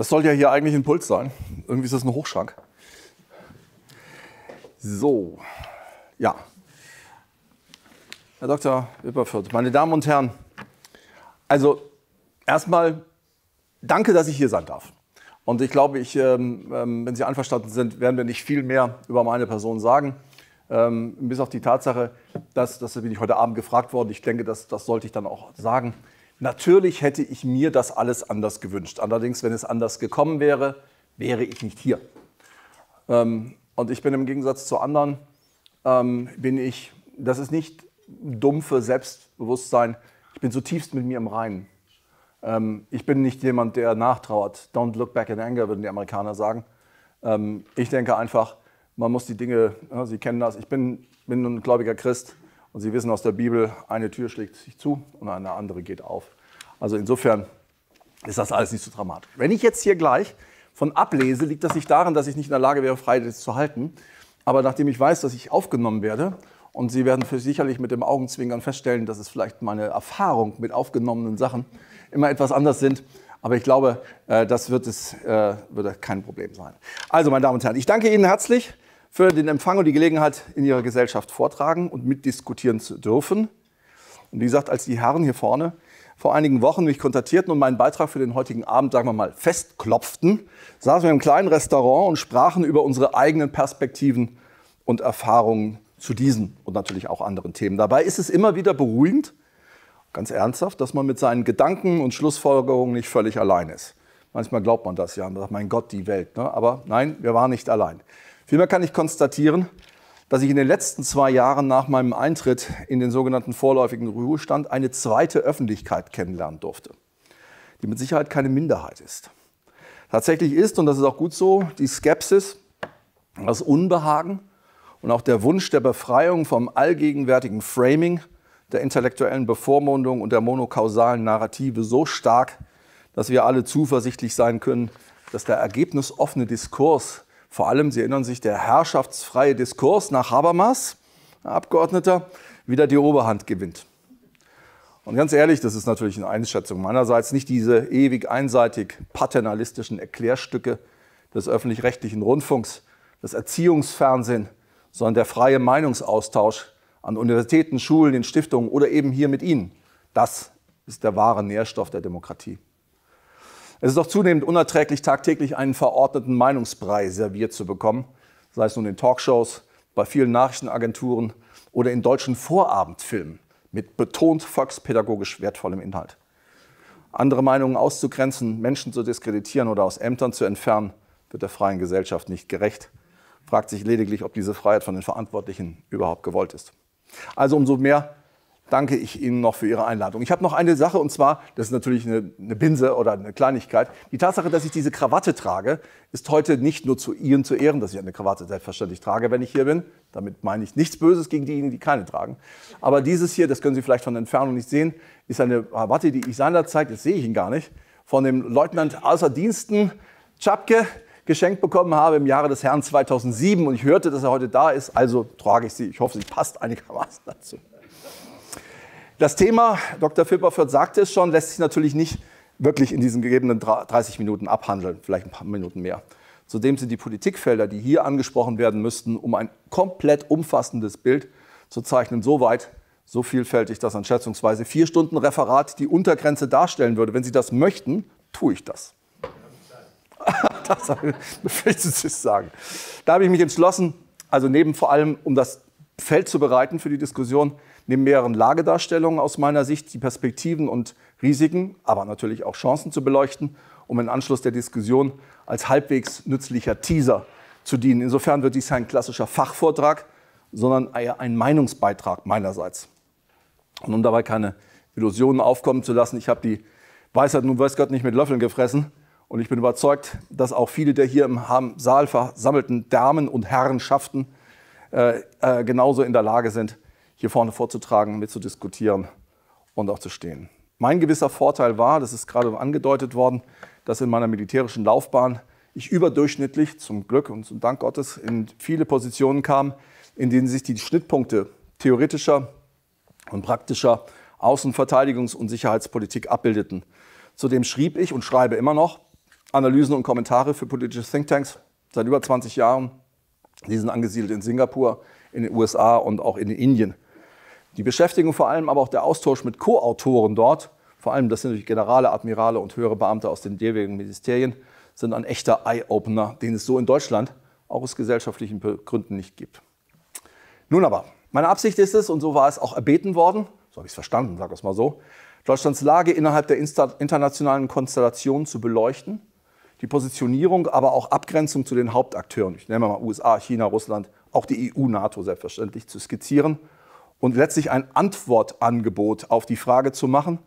Das soll ja hier eigentlich ein Puls sein. Irgendwie ist das ein Hochschrank. So, ja. Herr Dr. Wipperfürth, meine Damen und Herren, also erstmal danke, dass ich hier sein darf. Und ich glaube, ich, ähm, ähm, wenn Sie einverstanden sind, werden wir nicht viel mehr über meine Person sagen. Ähm, bis auf die Tatsache, dass, das bin ich heute Abend gefragt worden, ich denke, das, das sollte ich dann auch sagen. Natürlich hätte ich mir das alles anders gewünscht. Allerdings, wenn es anders gekommen wäre, wäre ich nicht hier. Ähm, und ich bin im Gegensatz zu anderen, ähm, bin ich, das ist nicht dumpfe Selbstbewusstsein, ich bin zutiefst mit mir im Reinen. Ähm, ich bin nicht jemand, der nachtrauert. Don't look back in anger, würden die Amerikaner sagen. Ähm, ich denke einfach, man muss die Dinge, ja, Sie kennen das, ich bin, bin ein gläubiger Christ, und Sie wissen aus der Bibel, eine Tür schlägt sich zu und eine andere geht auf. Also insofern ist das alles nicht so dramatisch. Wenn ich jetzt hier gleich von ablese, liegt das nicht daran, dass ich nicht in der Lage wäre, frei das zu halten. Aber nachdem ich weiß, dass ich aufgenommen werde, und Sie werden für sicherlich mit dem Augenzwinkern feststellen, dass es vielleicht meine Erfahrung mit aufgenommenen Sachen immer etwas anders sind. Aber ich glaube, äh, das wird, es, äh, wird kein Problem sein. Also, meine Damen und Herren, ich danke Ihnen herzlich für den Empfang und die Gelegenheit, in Ihrer Gesellschaft vortragen und mitdiskutieren zu dürfen. Und wie gesagt, als die Herren hier vorne vor einigen Wochen mich kontaktierten und meinen Beitrag für den heutigen Abend, sagen wir mal, festklopften, saßen wir im kleinen Restaurant und sprachen über unsere eigenen Perspektiven und Erfahrungen zu diesen und natürlich auch anderen Themen. Dabei ist es immer wieder beruhigend, ganz ernsthaft, dass man mit seinen Gedanken und Schlussfolgerungen nicht völlig allein ist. Manchmal glaubt man das ja, man sagt, mein Gott, die Welt. Ne? Aber nein, wir waren nicht allein. Vielmehr kann ich konstatieren, dass ich in den letzten zwei Jahren nach meinem Eintritt in den sogenannten vorläufigen Ruhestand eine zweite Öffentlichkeit kennenlernen durfte, die mit Sicherheit keine Minderheit ist. Tatsächlich ist, und das ist auch gut so, die Skepsis, das Unbehagen und auch der Wunsch der Befreiung vom allgegenwärtigen Framing, der intellektuellen Bevormundung und der monokausalen Narrative so stark, dass wir alle zuversichtlich sein können, dass der ergebnisoffene Diskurs vor allem, Sie erinnern sich, der herrschaftsfreie Diskurs nach Habermas, Abgeordneter, wieder die Oberhand gewinnt. Und ganz ehrlich, das ist natürlich eine Einschätzung meinerseits, nicht diese ewig einseitig paternalistischen Erklärstücke des öffentlich-rechtlichen Rundfunks, des Erziehungsfernsehen, sondern der freie Meinungsaustausch an Universitäten, Schulen, in Stiftungen oder eben hier mit Ihnen. Das ist der wahre Nährstoff der Demokratie. Es ist auch zunehmend unerträglich, tagtäglich einen verordneten Meinungsbrei serviert zu bekommen, sei es nun in Talkshows, bei vielen Nachrichtenagenturen oder in deutschen Vorabendfilmen mit betont volkspädagogisch wertvollem Inhalt. Andere Meinungen auszugrenzen, Menschen zu diskreditieren oder aus Ämtern zu entfernen, wird der freien Gesellschaft nicht gerecht. Fragt sich lediglich, ob diese Freiheit von den Verantwortlichen überhaupt gewollt ist. Also umso mehr danke ich Ihnen noch für Ihre Einladung. Ich habe noch eine Sache und zwar, das ist natürlich eine, eine, Binse oder eine Kleinigkeit. Die Tatsache, dass ich diese Krawatte trage, ist heute nicht nur zu Ihnen zu Ehren, dass ich eine Krawatte selbstverständlich trage, wenn ich hier bin. Damit meine ich nichts Böses gegen diejenigen, die keine tragen. Aber dieses hier, das können Sie vielleicht von der Entfernung nicht sehen, ist eine Krawatte, die ich seinerzeit, das sehe ich ihn gar nicht, von dem Leutnant außer Diensten Czapke geschenkt bekommen habe im Jahre des Herrn 2007 und ich hörte, dass er heute da ist, also trage ich sie. Ich hoffe, sie passt einigermaßen dazu. Das Thema, Dr. Filperfürth sagte es schon, lässt sich natürlich nicht wirklich in diesen gegebenen 30 Minuten abhandeln, vielleicht ein paar Minuten mehr. Zudem sind die Politikfelder, die hier angesprochen werden müssten, um ein komplett umfassendes Bild zu zeichnen, so weit, so vielfältig, dass an schätzungsweise vier Stunden Referat die Untergrenze darstellen würde. Wenn Sie das möchten, tue ich das. das befürchtet es sagen. Da habe ich mich entschlossen, also neben vor allem, um das Feld zu bereiten für die Diskussion, neben mehreren Lagedarstellungen aus meiner Sicht die Perspektiven und Risiken, aber natürlich auch Chancen zu beleuchten, um im Anschluss der Diskussion als halbwegs nützlicher Teaser zu dienen. Insofern wird dies kein klassischer Fachvortrag, sondern eher ein Meinungsbeitrag meinerseits. Und um dabei keine Illusionen aufkommen zu lassen, ich habe die Weisheit nun weiß Gott nicht mit Löffeln gefressen. Und ich bin überzeugt, dass auch viele der hier im Saal versammelten Damen und Herrenschaften äh, äh, genauso in der Lage sind, hier vorne vorzutragen, mitzudiskutieren und auch zu stehen. Mein gewisser Vorteil war, das ist gerade angedeutet worden, dass in meiner militärischen Laufbahn ich überdurchschnittlich, zum Glück und zum Dank Gottes, in viele Positionen kam, in denen sich die Schnittpunkte theoretischer und praktischer Außen-, Verteidigungs- und Sicherheitspolitik abbildeten. Zudem schrieb ich und schreibe immer noch Analysen und Kommentare für politische Thinktanks seit über 20 Jahren. Die sind angesiedelt in Singapur, in den USA und auch in Indien. Die Beschäftigung vor allem aber auch der Austausch mit Co-Autoren dort, vor allem das sind natürlich Generale, Admirale und höhere Beamte aus den jeweiligen Ministerien, sind ein echter Eye-Opener, den es so in Deutschland auch aus gesellschaftlichen Gründen nicht gibt. Nun aber, meine Absicht ist es, und so war es auch erbeten worden, so habe ich es verstanden, sage ich es mal so, Deutschlands Lage innerhalb der internationalen Konstellation zu beleuchten, die Positionierung, aber auch Abgrenzung zu den Hauptakteuren, ich nenne mal USA, China, Russland, auch die EU, NATO selbstverständlich, zu skizzieren und letztlich ein Antwortangebot auf die Frage zu machen,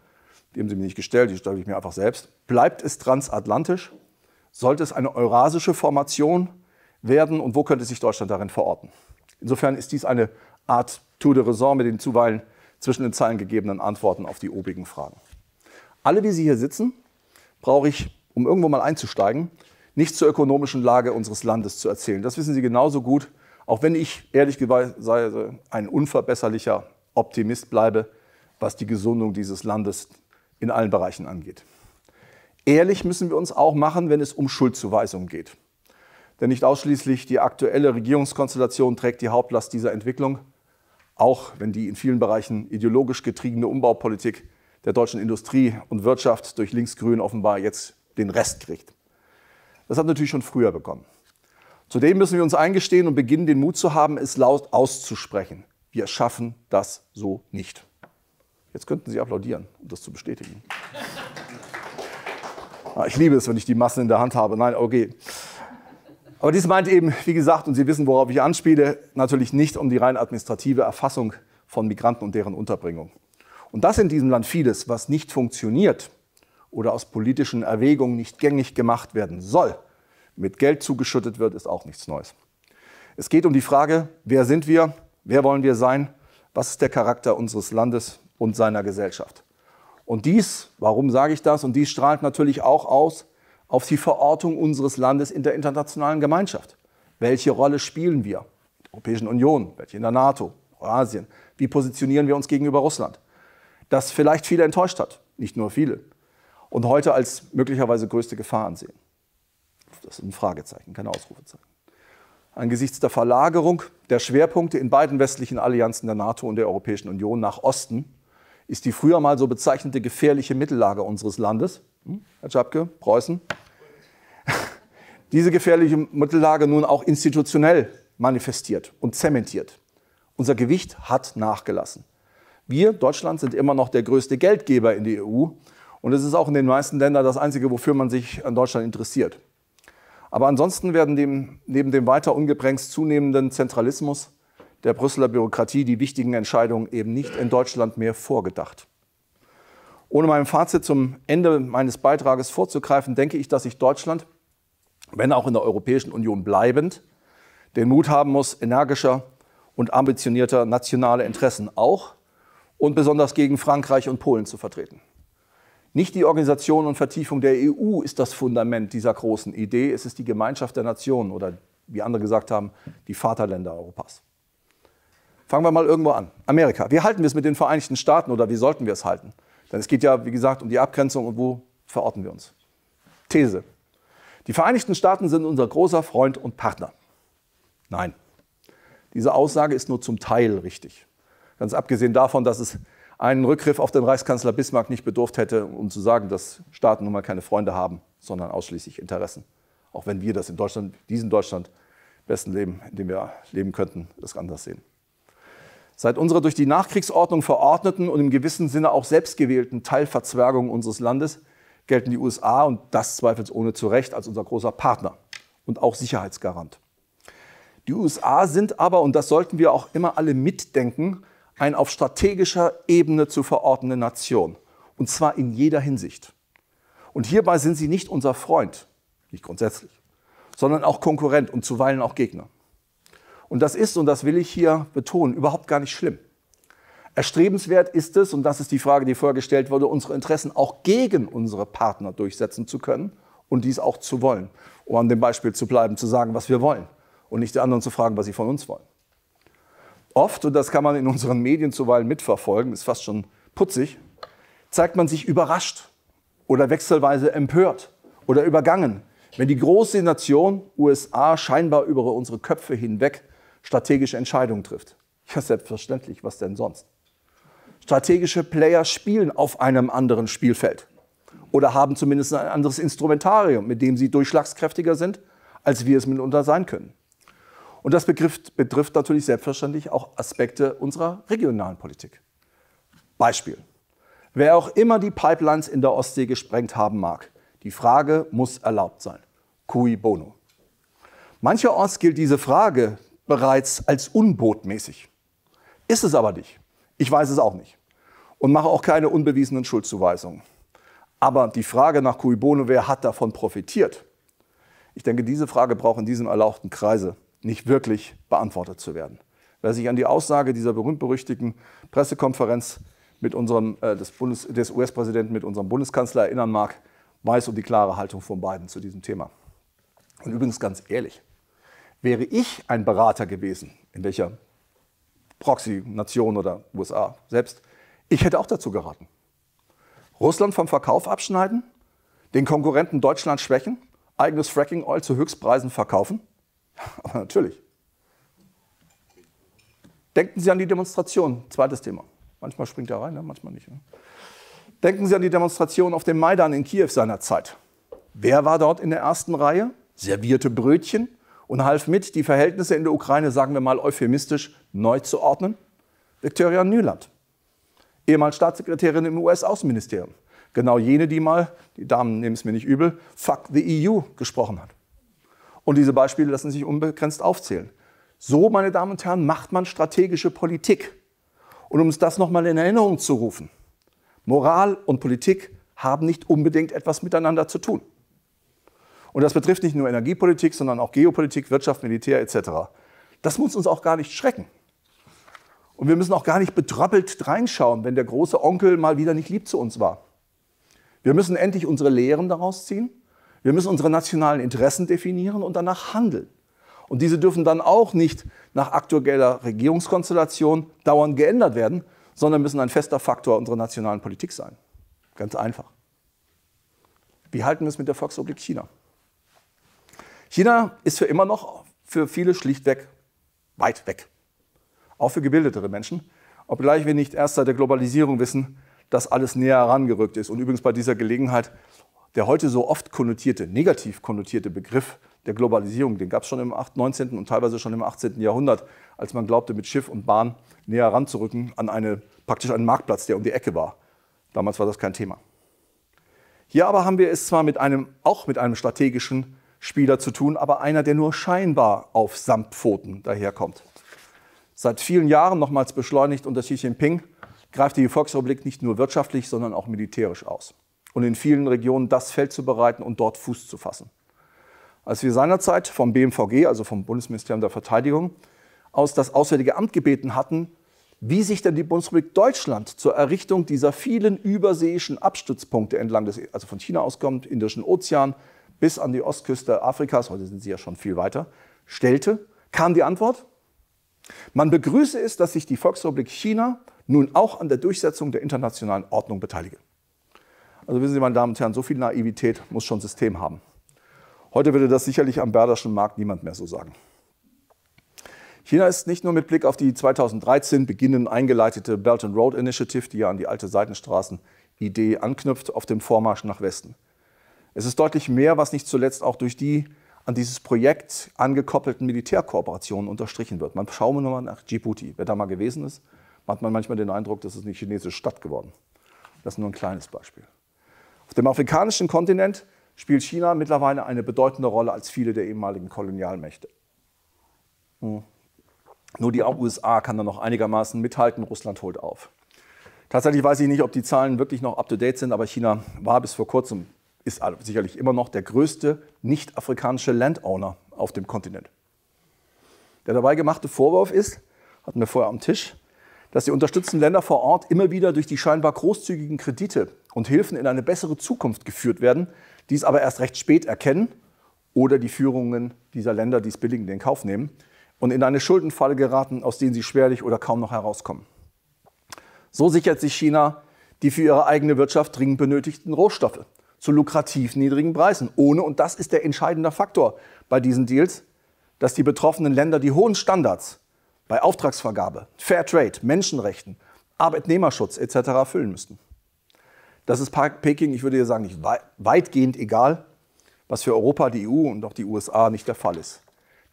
die haben Sie mir nicht gestellt, die stelle ich mir einfach selbst. Bleibt es transatlantisch? Sollte es eine eurasische Formation werden und wo könnte sich Deutschland darin verorten? Insofern ist dies eine Art Tour de Raison mit den zuweilen zwischen den Zeilen gegebenen Antworten auf die obigen Fragen. Alle, wie Sie hier sitzen, brauche ich, um irgendwo mal einzusteigen, nicht zur ökonomischen Lage unseres Landes zu erzählen. Das wissen Sie genauso gut, auch wenn ich ehrlicherweise ein unverbesserlicher Optimist bleibe, was die Gesundung dieses Landes in allen Bereichen angeht. Ehrlich müssen wir uns auch machen, wenn es um Schuldzuweisungen geht. Denn nicht ausschließlich die aktuelle Regierungskonstellation trägt die Hauptlast dieser Entwicklung, auch wenn die in vielen Bereichen ideologisch getriebene Umbaupolitik der deutschen Industrie und Wirtschaft durch Linksgrün offenbar jetzt den Rest kriegt. Das hat natürlich schon früher begonnen. Zudem müssen wir uns eingestehen und beginnen, den Mut zu haben, es laut auszusprechen. Wir schaffen das so nicht. Jetzt könnten Sie applaudieren, um das zu bestätigen. Ah, ich liebe es, wenn ich die Massen in der Hand habe. Nein, okay. Aber dies meint eben, wie gesagt, und Sie wissen, worauf ich anspiele, natürlich nicht um die rein administrative Erfassung von Migranten und deren Unterbringung. Und das in diesem Land vieles, was nicht funktioniert oder aus politischen Erwägungen nicht gängig gemacht werden soll, mit Geld zugeschüttet wird, ist auch nichts Neues. Es geht um die Frage, wer sind wir, wer wollen wir sein, was ist der Charakter unseres Landes und seiner Gesellschaft. Und dies, warum sage ich das? Und dies strahlt natürlich auch aus auf die Verortung unseres Landes in der internationalen Gemeinschaft. Welche Rolle spielen wir? In der Europäischen Union, welche in der NATO, Asien? Wie positionieren wir uns gegenüber Russland? Das vielleicht viele enttäuscht hat, nicht nur viele. Und heute als möglicherweise größte Gefahr ansehen. Das ist ein Fragezeichen, kein Ausrufezeichen. Angesichts der Verlagerung der Schwerpunkte in beiden westlichen Allianzen der NATO und der Europäischen Union nach Osten ist die früher mal so bezeichnete gefährliche Mittellage unseres Landes, hm, Herr Czapke, Preußen, diese gefährliche Mittellage nun auch institutionell manifestiert und zementiert. Unser Gewicht hat nachgelassen. Wir, Deutschland, sind immer noch der größte Geldgeber in die EU und es ist auch in den meisten Ländern das Einzige, wofür man sich an Deutschland interessiert. Aber ansonsten werden dem, neben dem weiter ungebremst zunehmenden Zentralismus der Brüsseler Bürokratie die wichtigen Entscheidungen eben nicht in Deutschland mehr vorgedacht. Ohne meinem Fazit zum Ende meines Beitrages vorzugreifen, denke ich, dass sich Deutschland wenn auch in der Europäischen Union bleibend, den Mut haben muss, energischer und ambitionierter nationale Interessen auch und besonders gegen Frankreich und Polen zu vertreten. Nicht die Organisation und Vertiefung der EU ist das Fundament dieser großen Idee, es ist die Gemeinschaft der Nationen oder wie andere gesagt haben, die Vaterländer Europas. Fangen wir mal irgendwo an. Amerika. Wie halten wir es mit den Vereinigten Staaten oder wie sollten wir es halten? Denn es geht ja, wie gesagt, um die Abgrenzung und wo verorten wir uns. These. Die Vereinigten Staaten sind unser großer Freund und Partner. Nein, diese Aussage ist nur zum Teil richtig. Ganz abgesehen davon, dass es einen Rückgriff auf den Reichskanzler Bismarck nicht bedurft hätte, um zu sagen, dass Staaten nun mal keine Freunde haben, sondern ausschließlich Interessen. Auch wenn wir das in Deutschland, diesen Deutschland, besten Leben, in dem wir leben könnten, das anders sehen. Seit unserer durch die Nachkriegsordnung verordneten und im gewissen Sinne auch selbstgewählten Teilverzwergung unseres Landes gelten die USA und das zweifelsohne zu Recht als unser großer Partner und auch Sicherheitsgarant. Die USA sind aber, und das sollten wir auch immer alle mitdenken, ein auf strategischer Ebene zu verordnende Nation. Und zwar in jeder Hinsicht. Und hierbei sind sie nicht unser Freund, nicht grundsätzlich, sondern auch Konkurrent und zuweilen auch Gegner. Und das ist, und das will ich hier betonen, überhaupt gar nicht schlimm. Erstrebenswert ist es, und das ist die Frage, die vorher gestellt wurde, unsere Interessen auch gegen unsere Partner durchsetzen zu können und dies auch zu wollen. Um an dem Beispiel zu bleiben, zu sagen, was wir wollen und nicht die anderen zu fragen, was sie von uns wollen. Oft, und das kann man in unseren Medien zuweilen mitverfolgen, ist fast schon putzig, zeigt man sich überrascht oder wechselweise empört oder übergangen, wenn die große Nation USA scheinbar über unsere Köpfe hinweg strategische Entscheidungen trifft. Ja, selbstverständlich, was denn sonst? Strategische Player spielen auf einem anderen Spielfeld oder haben zumindest ein anderes Instrumentarium, mit dem sie durchschlagskräftiger sind, als wir es mitunter sein können. Und das betrifft, betrifft natürlich selbstverständlich auch Aspekte unserer regionalen Politik. Beispiel. Wer auch immer die Pipelines in der Ostsee gesprengt haben mag, die Frage muss erlaubt sein. Cui bono. Mancherorts gilt diese Frage bereits als unbotmäßig. Ist es aber nicht. Ich weiß es auch nicht. Und mache auch keine unbewiesenen Schuldzuweisungen. Aber die Frage nach cui bono, wer hat davon profitiert? Ich denke, diese Frage braucht in diesem erlauchten Kreise nicht wirklich beantwortet zu werden. Wer sich an die Aussage dieser berühmt-berüchtigten Pressekonferenz mit unserem, äh, des, des US-Präsidenten mit unserem Bundeskanzler erinnern mag, weiß um die klare Haltung von beiden zu diesem Thema. Und übrigens ganz ehrlich, wäre ich ein Berater gewesen, in welcher Proxy-Nation oder USA selbst, ich hätte auch dazu geraten. Russland vom Verkauf abschneiden, den Konkurrenten Deutschland schwächen, eigenes Fracking-Oil zu Höchstpreisen verkaufen? Aber natürlich. Denken Sie an die Demonstration, zweites Thema. Manchmal springt er rein, ne? manchmal nicht. Ne? Denken Sie an die Demonstration auf dem Maidan in Kiew seinerzeit. Wer war dort in der ersten Reihe? Servierte Brötchen und half mit, die Verhältnisse in der Ukraine, sagen wir mal euphemistisch, neu zu ordnen? Victoria Nuland, ehemals Staatssekretärin im US-Außenministerium. Genau jene, die mal, die Damen nehmen es mir nicht übel, Fuck the EU gesprochen hat. Und diese Beispiele lassen sich unbegrenzt aufzählen. So, meine Damen und Herren, macht man strategische Politik. Und um uns das nochmal in Erinnerung zu rufen, Moral und Politik haben nicht unbedingt etwas miteinander zu tun. Und das betrifft nicht nur Energiepolitik, sondern auch Geopolitik, Wirtschaft, Militär etc. Das muss uns auch gar nicht schrecken. Und wir müssen auch gar nicht betröppelt reinschauen, wenn der große Onkel mal wieder nicht lieb zu uns war. Wir müssen endlich unsere Lehren daraus ziehen. Wir müssen unsere nationalen Interessen definieren und danach handeln. Und diese dürfen dann auch nicht nach aktueller Regierungskonstellation dauernd geändert werden, sondern müssen ein fester Faktor unserer nationalen Politik sein. Ganz einfach. Wie halten wir es mit der Volksrepublik China? China ist für immer noch für viele schlichtweg weit weg. Auch für gebildetere Menschen. Obgleich wir nicht erst seit der Globalisierung wissen, dass alles näher herangerückt ist. Und übrigens bei dieser Gelegenheit der heute so oft konnotierte, negativ konnotierte Begriff der Globalisierung, den gab es schon im 19. und teilweise schon im 18. Jahrhundert, als man glaubte, mit Schiff und Bahn näher ranzurücken an eine, praktisch einen Marktplatz, der um die Ecke war. Damals war das kein Thema. Hier aber haben wir es zwar mit einem, auch mit einem strategischen Spieler zu tun, aber einer, der nur scheinbar auf Samtpfoten daherkommt. Seit vielen Jahren, nochmals beschleunigt unter Xi Jinping, greift die Volksrepublik nicht nur wirtschaftlich, sondern auch militärisch aus. Und in vielen Regionen das Feld zu bereiten und dort Fuß zu fassen. Als wir seinerzeit vom BMVG, also vom Bundesministerium der Verteidigung, aus das Auswärtige Amt gebeten hatten, wie sich denn die Bundesrepublik Deutschland zur Errichtung dieser vielen überseeischen Abstützpunkte entlang des, also von China auskommt, Indischen Ozean bis an die Ostküste Afrikas, heute sind sie ja schon viel weiter, stellte, kam die Antwort, man begrüße es, dass sich die Volksrepublik China nun auch an der Durchsetzung der internationalen Ordnung beteilige. Also wissen Sie, meine Damen und Herren, so viel Naivität muss schon System haben. Heute würde das sicherlich am Berderschen Markt niemand mehr so sagen. China ist nicht nur mit Blick auf die 2013 beginnend eingeleitete Belt and Road Initiative, die ja an die alte Seitenstraßen-Idee anknüpft, auf dem Vormarsch nach Westen. Es ist deutlich mehr, was nicht zuletzt auch durch die an dieses Projekt angekoppelten Militärkooperationen unterstrichen wird. Man schaue nur mal nach Djibouti. Wer da mal gewesen ist, hat man manchmal den Eindruck, das ist eine chinesische Stadt geworden. Das ist nur ein kleines Beispiel. Auf dem afrikanischen Kontinent spielt China mittlerweile eine bedeutende Rolle als viele der ehemaligen Kolonialmächte. Hm. Nur die USA kann da noch einigermaßen mithalten, Russland holt auf. Tatsächlich weiß ich nicht, ob die Zahlen wirklich noch up-to-date sind, aber China war bis vor kurzem, ist sicherlich immer noch der größte nicht-afrikanische Landowner auf dem Kontinent. Der dabei gemachte Vorwurf ist, hatten wir vorher am Tisch, dass die unterstützten Länder vor Ort immer wieder durch die scheinbar großzügigen Kredite und Hilfen in eine bessere Zukunft geführt werden, dies aber erst recht spät erkennen oder die Führungen dieser Länder dies billigend in Kauf nehmen und in eine Schuldenfalle geraten, aus denen sie schwerlich oder kaum noch herauskommen. So sichert sich China die für ihre eigene Wirtschaft dringend benötigten Rohstoffe zu lukrativ niedrigen Preisen. Ohne, und das ist der entscheidende Faktor bei diesen Deals, dass die betroffenen Länder die hohen Standards bei Auftragsvergabe, Fair Trade, Menschenrechten, Arbeitnehmerschutz etc. erfüllen müssten. Das ist Peking, ich würde hier sagen, nicht weitgehend egal, was für Europa, die EU und auch die USA nicht der Fall ist.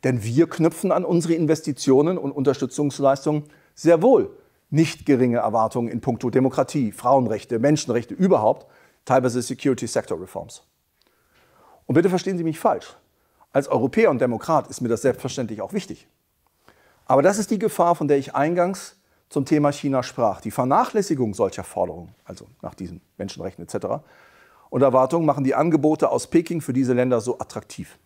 Denn wir knüpfen an unsere Investitionen und Unterstützungsleistungen sehr wohl nicht geringe Erwartungen in puncto Demokratie, Frauenrechte, Menschenrechte überhaupt, teilweise Security Sector Reforms. Und bitte verstehen Sie mich falsch. Als Europäer und Demokrat ist mir das selbstverständlich auch wichtig. Aber das ist die Gefahr, von der ich eingangs zum Thema China sprach. Die Vernachlässigung solcher Forderungen, also nach diesen Menschenrechten etc. und Erwartungen, machen die Angebote aus Peking für diese Länder so attraktiv.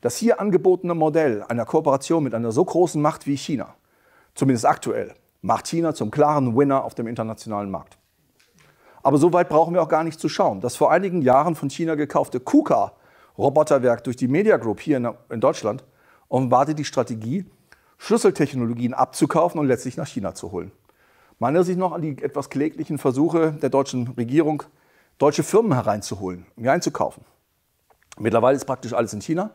Das hier angebotene Modell einer Kooperation mit einer so großen Macht wie China, zumindest aktuell, macht China zum klaren Winner auf dem internationalen Markt. Aber so weit brauchen wir auch gar nicht zu schauen. Das vor einigen Jahren von China gekaufte KUKA Roboterwerk durch die Media Group hier in Deutschland offenbarte die Strategie, Schlüsseltechnologien abzukaufen und letztlich nach China zu holen. Man erinnert sich noch an die etwas kläglichen Versuche der deutschen Regierung, deutsche Firmen hereinzuholen, um hier einzukaufen. Mittlerweile ist praktisch alles in China.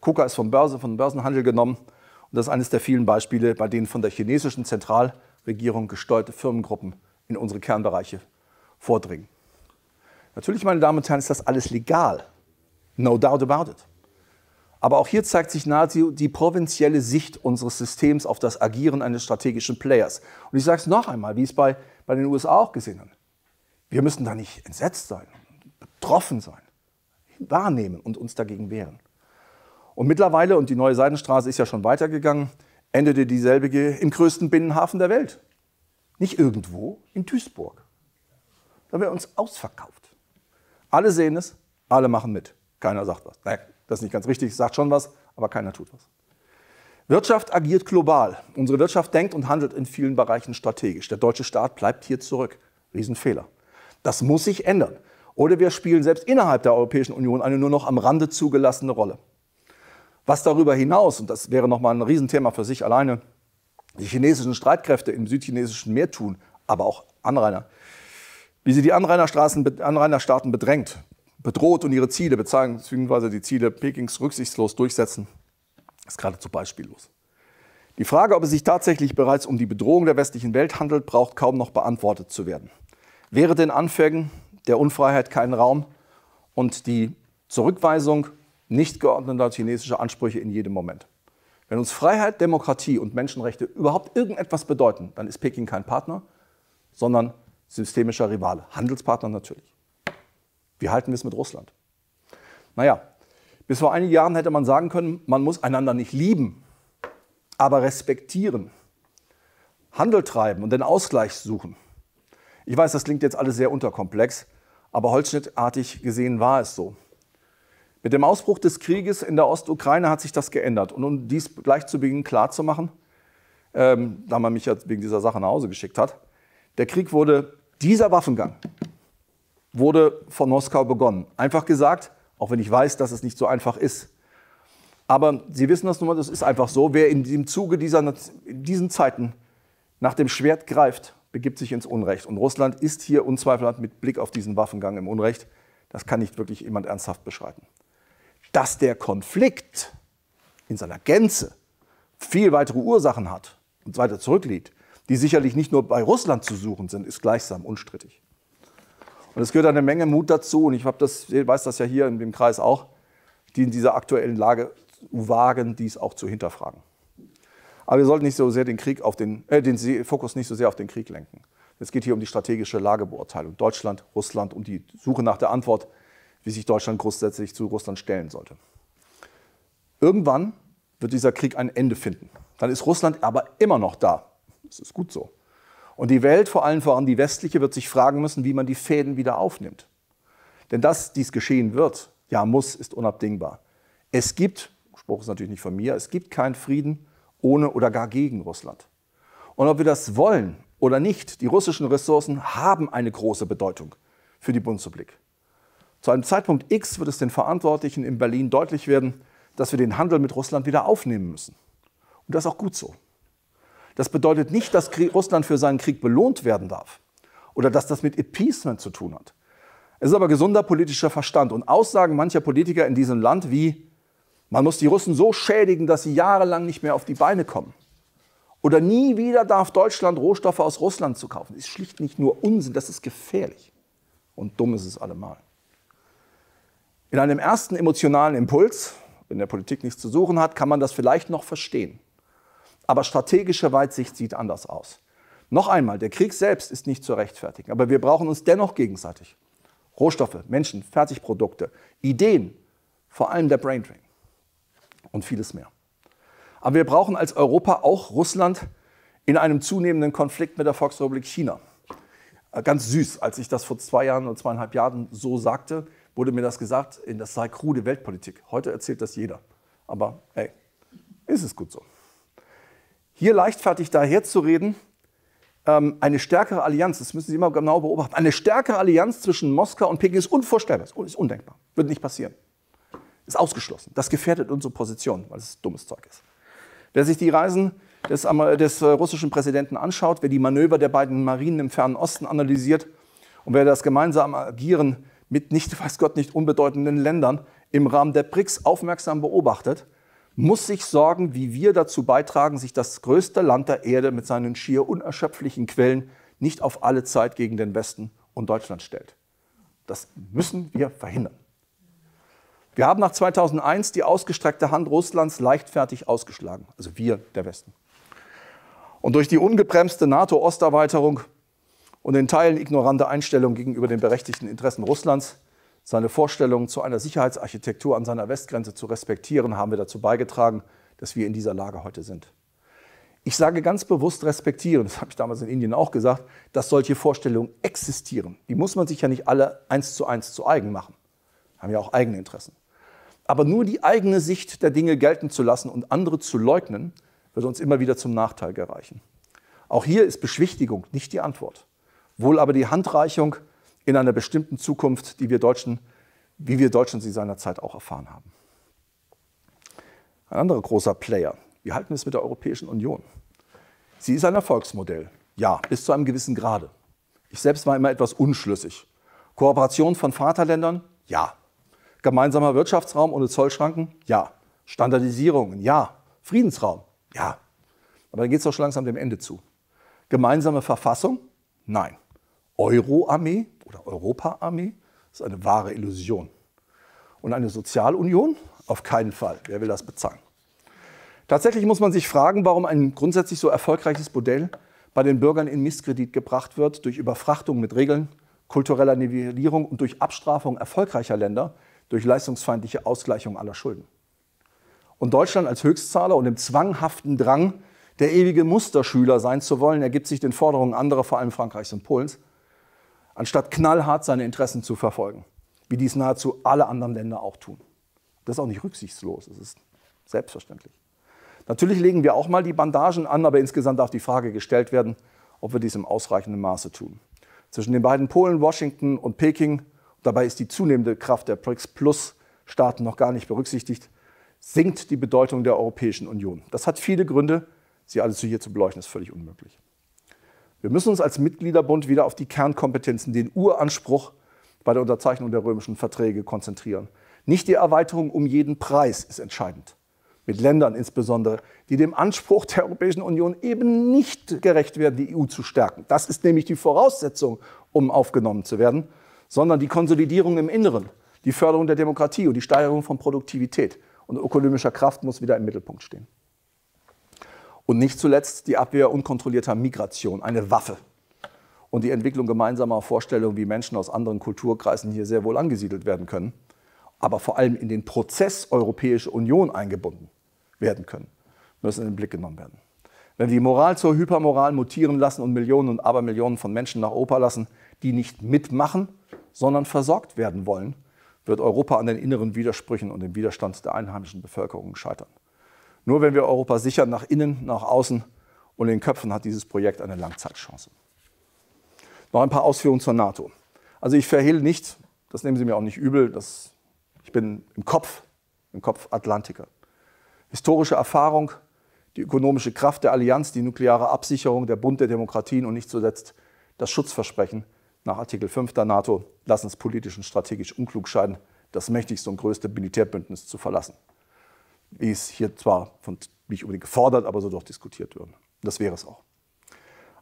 KUKA ist vom, Börse, vom Börsenhandel genommen. Und das ist eines der vielen Beispiele, bei denen von der chinesischen Zentralregierung gesteuerte Firmengruppen in unsere Kernbereiche vordringen. Natürlich, meine Damen und Herren, ist das alles legal. No doubt about it. Aber auch hier zeigt sich nahezu die provinzielle Sicht unseres Systems auf das Agieren eines strategischen Players. Und ich sage es noch einmal, wie es bei, bei den USA auch gesehen habe. Wir müssen da nicht entsetzt sein, betroffen sein, wahrnehmen und uns dagegen wehren. Und mittlerweile, und die neue Seidenstraße ist ja schon weitergegangen, endete dieselbige im größten Binnenhafen der Welt. Nicht irgendwo, in Duisburg. Da haben wir uns ausverkauft. Alle sehen es, alle machen mit. Keiner sagt was. Nein, das ist nicht ganz richtig, sagt schon was, aber keiner tut was. Wirtschaft agiert global. Unsere Wirtschaft denkt und handelt in vielen Bereichen strategisch. Der deutsche Staat bleibt hier zurück. Riesenfehler. Das muss sich ändern. Oder wir spielen selbst innerhalb der Europäischen Union eine nur noch am Rande zugelassene Rolle. Was darüber hinaus, und das wäre nochmal ein Riesenthema für sich alleine, die chinesischen Streitkräfte im südchinesischen Meer tun, aber auch Anrainer, wie sie die Anrainerstaaten bedrängt, bedroht und ihre Ziele bezahlen, beziehungsweise die Ziele Pekings rücksichtslos durchsetzen, ist geradezu beispiellos. Die Frage, ob es sich tatsächlich bereits um die Bedrohung der westlichen Welt handelt, braucht kaum noch beantwortet zu werden. Wäre den Anfängen der Unfreiheit kein Raum und die Zurückweisung nicht geordneter chinesischer Ansprüche in jedem Moment. Wenn uns Freiheit, Demokratie und Menschenrechte überhaupt irgendetwas bedeuten, dann ist Peking kein Partner, sondern systemischer Rivale, Handelspartner natürlich. Wie halten wir es mit Russland? Naja, bis vor einigen Jahren hätte man sagen können, man muss einander nicht lieben, aber respektieren, Handel treiben und den Ausgleich suchen. Ich weiß, das klingt jetzt alles sehr unterkomplex, aber holzschnittartig gesehen war es so. Mit dem Ausbruch des Krieges in der Ostukraine hat sich das geändert. Und um dies gleich zu Beginn klarzumachen, ähm, da man mich ja wegen dieser Sache nach Hause geschickt hat, der Krieg wurde, dieser Waffengang wurde von Moskau begonnen. Einfach gesagt, auch wenn ich weiß, dass es nicht so einfach ist. Aber Sie wissen das nun mal, das ist einfach so, wer in diesem Zuge dieser, in diesen Zeiten nach dem Schwert greift, begibt sich ins Unrecht. Und Russland ist hier unzweifelhaft mit Blick auf diesen Waffengang im Unrecht. Das kann nicht wirklich jemand ernsthaft beschreiten. Dass der Konflikt in seiner Gänze viel weitere Ursachen hat und weiter zurückliegt, die sicherlich nicht nur bei Russland zu suchen sind, ist gleichsam unstrittig. Und es gehört eine Menge Mut dazu, und ich das, weiß das ja hier in dem Kreis auch, die in dieser aktuellen Lage wagen, dies auch zu hinterfragen. Aber wir sollten nicht so sehr den, Krieg auf den, äh, den Fokus nicht so sehr auf den Krieg lenken. Es geht hier um die strategische Lagebeurteilung. Deutschland, Russland und die Suche nach der Antwort, wie sich Deutschland grundsätzlich zu Russland stellen sollte. Irgendwann wird dieser Krieg ein Ende finden. Dann ist Russland aber immer noch da. Das ist gut so. Und die Welt, vor allem voran die westliche, wird sich fragen müssen, wie man die Fäden wieder aufnimmt. Denn dass dies geschehen wird, ja muss, ist unabdingbar. Es gibt, Spruch ist natürlich nicht von mir, es gibt keinen Frieden ohne oder gar gegen Russland. Und ob wir das wollen oder nicht, die russischen Ressourcen haben eine große Bedeutung für die Bundesrepublik. Zu einem Zeitpunkt X wird es den Verantwortlichen in Berlin deutlich werden, dass wir den Handel mit Russland wieder aufnehmen müssen. Und das ist auch gut so. Das bedeutet nicht, dass Russland für seinen Krieg belohnt werden darf oder dass das mit Appeasement zu tun hat. Es ist aber gesunder politischer Verstand und Aussagen mancher Politiker in diesem Land wie, man muss die Russen so schädigen, dass sie jahrelang nicht mehr auf die Beine kommen. Oder nie wieder darf Deutschland Rohstoffe aus Russland zu kaufen. Das ist schlicht nicht nur Unsinn, das ist gefährlich. Und dumm ist es allemal. In einem ersten emotionalen Impuls, wenn der Politik nichts zu suchen hat, kann man das vielleicht noch verstehen. Aber strategische Weitsicht sieht anders aus. Noch einmal, der Krieg selbst ist nicht zu rechtfertigen, aber wir brauchen uns dennoch gegenseitig. Rohstoffe, Menschen, Fertigprodukte, Ideen, vor allem der Braindrain und vieles mehr. Aber wir brauchen als Europa auch Russland in einem zunehmenden Konflikt mit der Volksrepublik China. Äh, ganz süß, als ich das vor zwei Jahren oder zweieinhalb Jahren so sagte, wurde mir das gesagt, das sei krude Weltpolitik. Heute erzählt das jeder. Aber hey, ist es gut so. Hier leichtfertig daherzureden, ähm, eine stärkere Allianz, das müssen Sie immer genau beobachten, eine stärkere Allianz zwischen Moskau und Peking ist unvorstellbar, ist undenkbar, wird nicht passieren. Ist ausgeschlossen. Das gefährdet unsere Position, weil es dummes Zeug ist. Wer sich die Reisen des, des, äh, russischen Präsidenten anschaut, wer die Manöver der beiden Marinen im Fernen Osten analysiert und wer das gemeinsame Agieren mit nicht, weiß Gott, nicht unbedeutenden Ländern im Rahmen der BRICS aufmerksam beobachtet, muss sich sorgen, wie wir dazu beitragen, sich das größte Land der Erde mit seinen schier unerschöpflichen Quellen nicht auf alle Zeit gegen den Westen und Deutschland stellt. Das müssen wir verhindern. Wir haben nach 2001 die ausgestreckte Hand Russlands leichtfertig ausgeschlagen, also wir, der Westen. Und durch die ungebremste NATO-Osterweiterung und in Teilen ignorante Einstellung gegenüber den berechtigten Interessen Russlands, seine Vorstellungen zu einer Sicherheitsarchitektur an seiner Westgrenze zu respektieren, haben wir dazu beigetragen, dass wir in dieser Lage heute sind. Ich sage ganz bewusst respektieren, das habe ich damals in Indien auch gesagt, dass solche Vorstellungen existieren. Die muss man sich ja nicht alle eins zu eins zu eigen machen. Haben ja auch eigene Interessen. Aber nur die eigene Sicht der Dinge gelten zu lassen und andere zu leugnen, wird uns immer wieder zum Nachteil gereichen. Auch hier ist Beschwichtigung nicht die Antwort, wohl aber die Handreichung in einer bestimmten Zukunft, die wir Deutschen, wie wir Deutschen sie seinerzeit auch erfahren haben. Ein anderer großer Player. Wir halten es mit der Europäischen Union. Sie ist ein Erfolgsmodell. Ja, bis zu einem gewissen Grade. Ich selbst war immer etwas unschlüssig. Kooperation von Vaterländern? Ja. Gemeinsamer Wirtschaftsraum ohne Zollschranken? Ja. Standardisierungen? Ja. Friedensraum? Ja. Aber dann geht es doch schon langsam dem Ende zu. Gemeinsame Verfassung? Nein. Euro-Armee oder Europa-Armee ist eine wahre Illusion. Und eine Sozialunion? Auf keinen Fall. Wer will das bezahlen? Tatsächlich muss man sich fragen, warum ein grundsätzlich so erfolgreiches Modell bei den Bürgern in Misskredit gebracht wird durch Überfrachtung mit Regeln, kultureller Nivellierung und durch Abstrafung erfolgreicher Länder, durch leistungsfeindliche Ausgleichung aller Schulden. Und Deutschland als Höchstzahler und im zwanghaften Drang, der ewige Musterschüler sein zu wollen, ergibt sich den Forderungen anderer, vor allem Frankreichs und Polens, anstatt knallhart seine Interessen zu verfolgen, wie dies nahezu alle anderen Länder auch tun. Das ist auch nicht rücksichtslos, das ist selbstverständlich. Natürlich legen wir auch mal die Bandagen an, aber insgesamt darf die Frage gestellt werden, ob wir dies im ausreichenden Maße tun. Zwischen den beiden Polen, Washington und Peking dabei ist die zunehmende Kraft der BRICS-Plus-Staaten noch gar nicht berücksichtigt, sinkt die Bedeutung der Europäischen Union. Das hat viele Gründe, sie alle hier zu beleuchten, ist völlig unmöglich. Wir müssen uns als Mitgliederbund wieder auf die Kernkompetenzen, den Uranspruch bei der Unterzeichnung der römischen Verträge konzentrieren. Nicht die Erweiterung um jeden Preis ist entscheidend. Mit Ländern insbesondere, die dem Anspruch der Europäischen Union eben nicht gerecht werden, die EU zu stärken. Das ist nämlich die Voraussetzung, um aufgenommen zu werden sondern die Konsolidierung im Inneren, die Förderung der Demokratie und die Steigerung von Produktivität und ökonomischer Kraft muss wieder im Mittelpunkt stehen. Und nicht zuletzt die Abwehr unkontrollierter Migration, eine Waffe. Und die Entwicklung gemeinsamer Vorstellungen, wie Menschen aus anderen Kulturkreisen hier sehr wohl angesiedelt werden können, aber vor allem in den Prozess Europäische Union eingebunden werden können, müssen in den Blick genommen werden. Wenn wir die Moral zur Hypermoral mutieren lassen und Millionen und Abermillionen von Menschen nach Europa lassen, die nicht mitmachen, sondern versorgt werden wollen, wird Europa an den inneren Widersprüchen und dem Widerstand der einheimischen Bevölkerung scheitern. Nur wenn wir Europa sichern nach innen, nach außen und in den Köpfen hat dieses Projekt eine Langzeitchance. Noch ein paar Ausführungen zur NATO. Also ich verhehle nicht, das nehmen Sie mir auch nicht übel, dass ich bin im Kopf, im Kopf Atlantiker. Historische Erfahrung, die ökonomische Kraft der Allianz, die nukleare Absicherung, der Bund der Demokratien und nicht zuletzt das Schutzversprechen nach Artikel 5 der NATO, lass uns politisch und strategisch unklug scheiden, das mächtigste und größte Militärbündnis zu verlassen. Wie es hier zwar von, nicht unbedingt gefordert, aber so doch diskutiert wird. Das wäre es auch.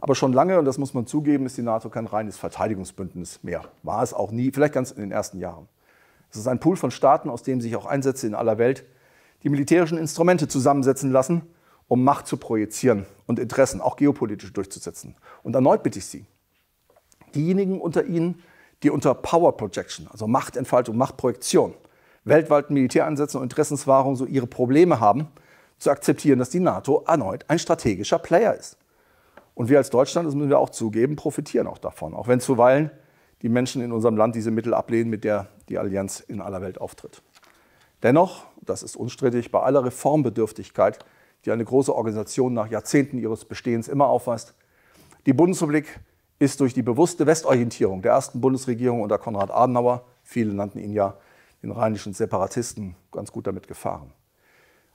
Aber schon lange, und das muss man zugeben, ist die NATO kein reines Verteidigungsbündnis mehr. War es auch nie, vielleicht ganz in den ersten Jahren. Es ist ein Pool von Staaten, aus dem sich auch Einsätze in aller Welt die militärischen Instrumente zusammensetzen lassen, um Macht zu projizieren und Interessen, auch geopolitisch, durchzusetzen. Und erneut bitte ich Sie, diejenigen unter Ihnen, die unter Power Projection, also Machtentfaltung, Machtprojektion, weltweiten Militäreinsätzen und Interessenswahrung so ihre Probleme haben, zu akzeptieren, dass die NATO erneut ein strategischer Player ist. Und wir als Deutschland, das müssen wir auch zugeben, profitieren auch davon, auch wenn zuweilen die Menschen in unserem Land diese Mittel ablehnen, mit der die Allianz in aller Welt auftritt. Dennoch, das ist unstrittig, bei aller Reformbedürftigkeit, die eine große Organisation nach Jahrzehnten ihres Bestehens immer aufweist, die Bundesrepublik ist durch die bewusste Westorientierung der ersten Bundesregierung unter Konrad Adenauer, viele nannten ihn ja den rheinischen Separatisten, ganz gut damit gefahren.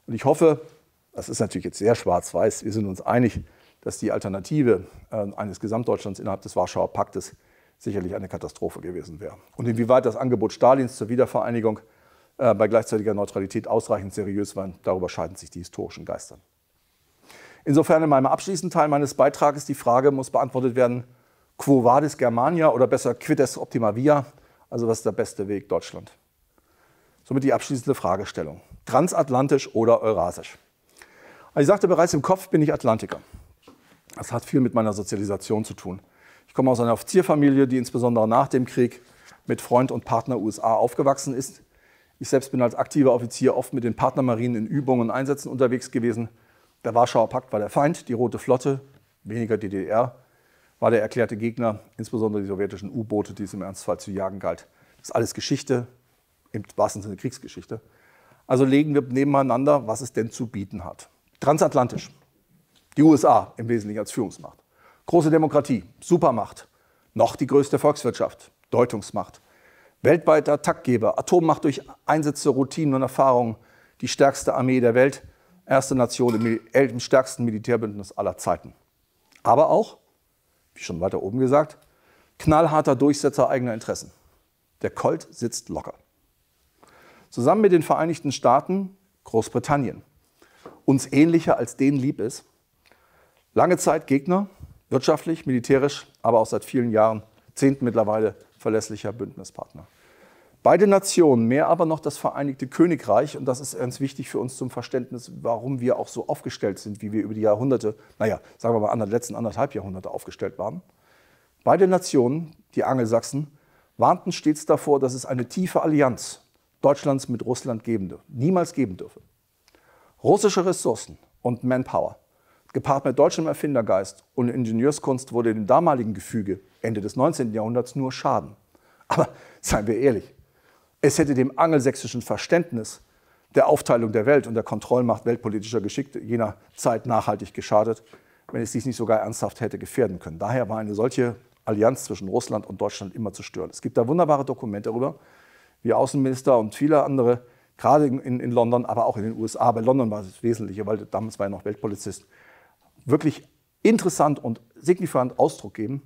Und ich hoffe, das ist natürlich jetzt sehr schwarz-weiß, wir sind uns einig, dass die Alternative äh, eines Gesamtdeutschlands innerhalb des Warschauer Paktes sicherlich eine Katastrophe gewesen wäre. Und inwieweit das Angebot Stalins zur Wiedervereinigung äh, bei gleichzeitiger Neutralität ausreichend seriös war, darüber scheiden sich die historischen Geister. Insofern in meinem abschließenden Teil meines Beitrages die Frage muss beantwortet werden, quo vadis Germania oder besser quittes optima via, also was ist der beste Weg Deutschland? Somit die abschließende Fragestellung. Transatlantisch oder eurasisch? Ich sagte bereits, im Kopf bin ich Atlantiker. Das hat viel mit meiner Sozialisation zu tun. Ich komme aus einer Offizierfamilie, die insbesondere nach dem Krieg mit Freund und Partner USA aufgewachsen ist. Ich selbst bin als aktiver Offizier oft mit den Partnermarinen in Übungen und Einsätzen unterwegs gewesen. Der Warschauer Pakt war der Feind, die Rote Flotte, weniger DDR, war der erklärte Gegner, insbesondere die sowjetischen U-Boote, die es im Ernstfall zu jagen galt. Das ist alles Geschichte, im wahrsten Sinne Kriegsgeschichte. Also legen wir nebeneinander, was es denn zu bieten hat. Transatlantisch. Die USA im Wesentlichen als Führungsmacht. Große Demokratie, Supermacht, noch die größte Volkswirtschaft, Deutungsmacht. Weltweiter Taktgeber, Atommacht durch Einsätze, Routinen und Erfahrungen, die stärkste Armee der Welt, erste Nation im, im stärksten Militärbündnis aller Zeiten. Aber auch, wie schon weiter oben gesagt, knallharter Durchsetzer eigener Interessen. Der Colt sitzt locker zusammen mit den Vereinigten Staaten Großbritannien, uns ähnlicher als denen lieb ist. Lange Zeit Gegner, wirtschaftlich, militärisch, aber auch seit vielen Jahren, Zehnten mittlerweile verlässlicher Bündnispartner. Beide Nationen, mehr aber noch das Vereinigte Königreich, und das ist ganz wichtig für uns zum Verständnis, warum wir auch so aufgestellt sind, wie wir über die Jahrhunderte, naja, sagen wir mal, an letzten anderthalb Jahrhunderte aufgestellt waren. Beide Nationen, die Angelsachsen, warnten stets davor, dass es eine tiefe Allianz Deutschlands mit Russland geben, niemals geben dürfe. Russische Ressourcen und Manpower, gepaart mit deutschem Erfindergeist und Ingenieurskunst, wurde im damaligen Gefüge Ende des 19. Jahrhunderts nur schaden. Aber seien wir ehrlich, es hätte dem angelsächsischen Verständnis der Aufteilung der Welt und der Kontrollmacht weltpolitischer Geschichte jener Zeit nachhaltig geschadet, wenn es dies nicht sogar ernsthaft hätte gefährden können. Daher war eine solche Allianz zwischen Russland und Deutschland immer zu stören. Es gibt da wunderbare Dokumente darüber, wie Außenminister und viele andere, gerade in, in London, aber auch in den USA. Bei London war es das Wesentliche, weil damals war er noch Weltpolizist, wirklich interessant und signifikant Ausdruck geben,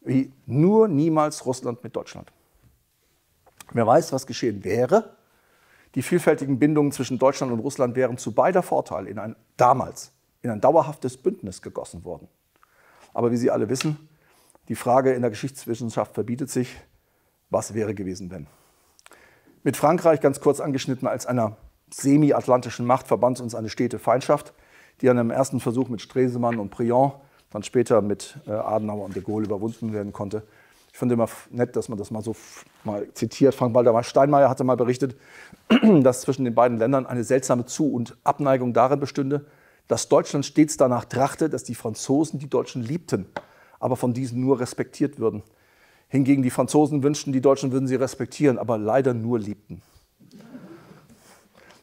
wie nur niemals Russland mit Deutschland. Wer weiß, was geschehen wäre. Die vielfältigen Bindungen zwischen Deutschland und Russland wären zu beider Vorteil in ein, damals in ein dauerhaftes Bündnis gegossen worden. Aber wie Sie alle wissen, die Frage in der Geschichtswissenschaft verbietet sich, was wäre gewesen, wenn mit Frankreich ganz kurz angeschnitten als einer semi-atlantischen Macht verband uns eine stete Feindschaft, die an einem ersten Versuch mit Stresemann und Briand, dann später mit äh, Adenauer und de Gaulle überwunden werden konnte. Ich finde immer nett, dass man das mal so mal zitiert. Frank-Walter Steinmeier hatte mal berichtet, dass zwischen den beiden Ländern eine seltsame Zu- und Abneigung darin bestünde, dass Deutschland stets danach trachte, dass die Franzosen die Deutschen liebten, aber von diesen nur respektiert würden. Hingegen die Franzosen wünschten, die Deutschen würden sie respektieren, aber leider nur liebten.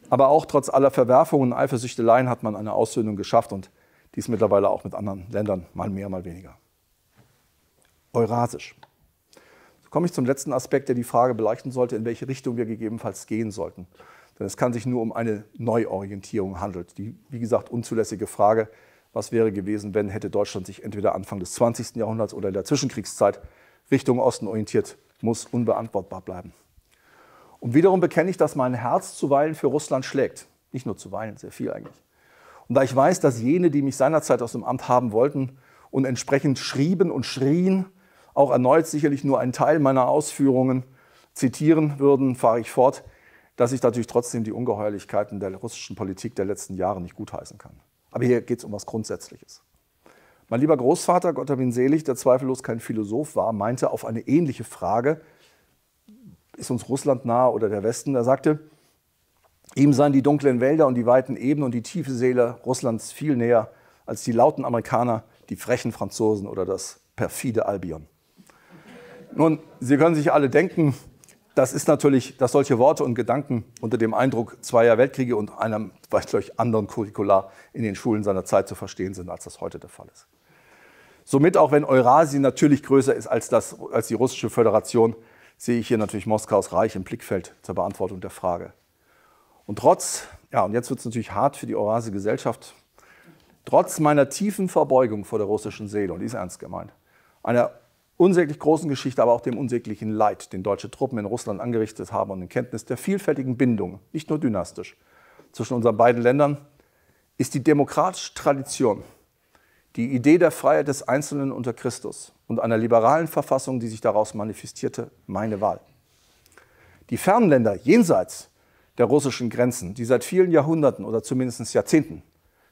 Aber auch trotz aller Verwerfungen und Eifersüchteleien hat man eine Aussöhnung geschafft und dies mittlerweile auch mit anderen Ländern, mal mehr, mal weniger. Eurasisch. So komme ich zum letzten Aspekt, der die Frage beleuchten sollte, in welche Richtung wir gegebenenfalls gehen sollten. Denn es kann sich nur um eine Neuorientierung handeln. Die, wie gesagt, unzulässige Frage, was wäre gewesen, wenn hätte Deutschland sich entweder Anfang des 20. Jahrhunderts oder in der Zwischenkriegszeit Richtung Osten orientiert, muss unbeantwortbar bleiben. Und wiederum bekenne ich, dass mein Herz zuweilen für Russland schlägt. Nicht nur zuweilen, sehr viel eigentlich. Und da ich weiß, dass jene, die mich seinerzeit aus dem Amt haben wollten und entsprechend schrieben und schrien, auch erneut sicherlich nur einen Teil meiner Ausführungen zitieren würden, fahre ich fort, dass ich natürlich trotzdem die Ungeheuerlichkeiten der russischen Politik der letzten Jahre nicht gutheißen kann. Aber hier geht es um was Grundsätzliches. Mein lieber Großvater, Gott hab ihn selig, der zweifellos kein Philosoph war, meinte auf eine ähnliche Frage, ist uns Russland nahe oder der Westen? Er sagte, ihm seien die dunklen Wälder und die weiten Ebenen und die tiefe Seele Russlands viel näher als die lauten Amerikaner, die frechen Franzosen oder das perfide Albion. Nun, Sie können sich alle denken, das ist natürlich, dass solche Worte und Gedanken unter dem Eindruck zweier Weltkriege und einem weitläufig anderen Curricular in den Schulen seiner Zeit zu verstehen sind, als das heute der Fall ist. Somit, auch wenn Eurasien natürlich größer ist als, das, als die russische Föderation, sehe ich hier natürlich Moskaus Reich im Blickfeld zur Beantwortung der Frage. Und trotz, ja, und jetzt wird es natürlich hart für die Eurasische Gesellschaft, trotz meiner tiefen Verbeugung vor der russischen Seele, und die ist ernst gemeint, einer unsäglich großen Geschichte, aber auch dem unsäglichen Leid, den deutsche Truppen in Russland angerichtet haben und in Kenntnis der vielfältigen Bindungen, nicht nur dynastisch, zwischen unseren beiden Ländern, ist die demokratische Tradition die Idee der Freiheit des Einzelnen unter Christus und einer liberalen Verfassung, die sich daraus manifestierte, meine Wahl. Die fernen Länder jenseits der russischen Grenzen, die seit vielen Jahrhunderten oder zumindest Jahrzehnten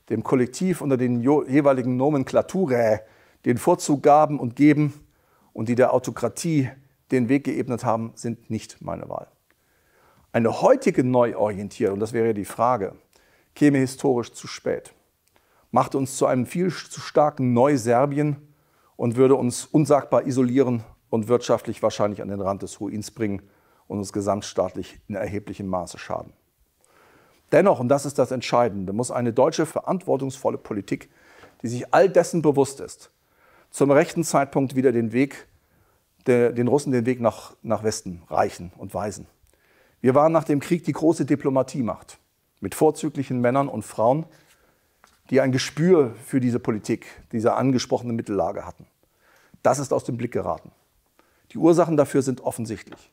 dem Kollektiv unter den jeweiligen Nomenklature den Vorzug gaben und geben und die der Autokratie den Weg geebnet haben, sind nicht meine Wahl. Eine heutige Neuorientierung, das wäre die Frage, käme historisch zu spät machte uns zu einem viel zu starken Neuserbien und würde uns unsagbar isolieren und wirtschaftlich wahrscheinlich an den Rand des Ruins bringen und uns gesamtstaatlich in erheblichem Maße schaden. Dennoch, und das ist das Entscheidende, muss eine deutsche verantwortungsvolle Politik, die sich all dessen bewusst ist, zum rechten Zeitpunkt wieder den Weg, den Russen den Weg nach, nach Westen reichen und weisen. Wir waren nach dem Krieg die große Diplomatiemacht mit vorzüglichen Männern und Frauen, die ein Gespür für diese Politik, diese angesprochene Mittellage hatten. Das ist aus dem Blick geraten. Die Ursachen dafür sind offensichtlich.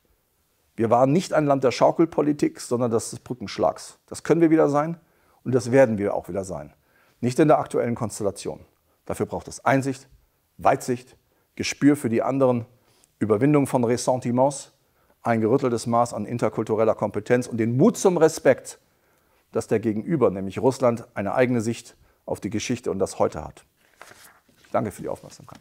Wir waren nicht ein Land der Schaukelpolitik, sondern des Brückenschlags. Das können wir wieder sein und das werden wir auch wieder sein. Nicht in der aktuellen Konstellation. Dafür braucht es Einsicht, Weitsicht, Gespür für die anderen, Überwindung von Ressentiments, ein gerütteltes Maß an interkultureller Kompetenz und den Mut zum Respekt, dass der Gegenüber, nämlich Russland, eine eigene Sicht auf die Geschichte und das Heute hat. Danke für die Aufmerksamkeit.